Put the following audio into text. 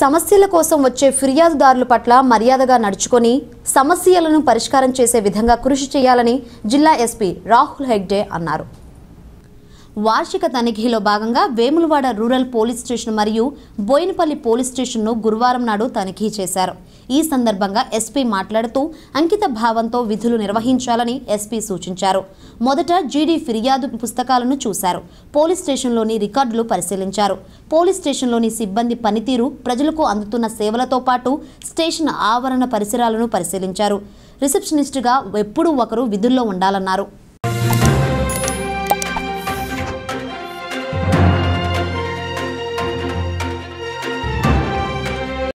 సమస్యల కోసం వచ్చే ఫిర్యాదుదారుల పట్ల మర్యాదగా నడుచుకొని సమస్యలను పరిష్కారం చేసే విధంగా కృషి చేయాలని జిల్లా ఎస్పీ రాహుల్ హెగ్డే అన్నారు. వార్షిక తనిఖీలో భాగంగా వేములవాడ రూరల్ పోలీస్ స్టేషన్ మరియు బోయినపల్లి పోలీస్ స్టేషన్ను గురువారం నాడు తనిఖీ చేశారు. ఈ సందర్భంగా ఎస్పీ మాట్లాడుతూ అంకిత భావంతో విధులు నిర్వహించాలని ఎస్పీ సూచించారు. మొదట జీడీ ఫిర్యాదు పుస్తకాలను చూశారు. పోలీస్ స్టేషన్లోని రికార్డులు పరిశీలించారు. పోలీస్ స్టేషన్లోని సిబ్బంది పనితీరు ప్రజలకు అందుతున్న సేవలతో పాటు స్టేషన్ ఆవరణ పరిసరాలను పరిశీలించారు. రిసెప్షనిస్టుగా ఎప్పుడూ ఒకరు విధుల్లో ఉండాలన్నారు.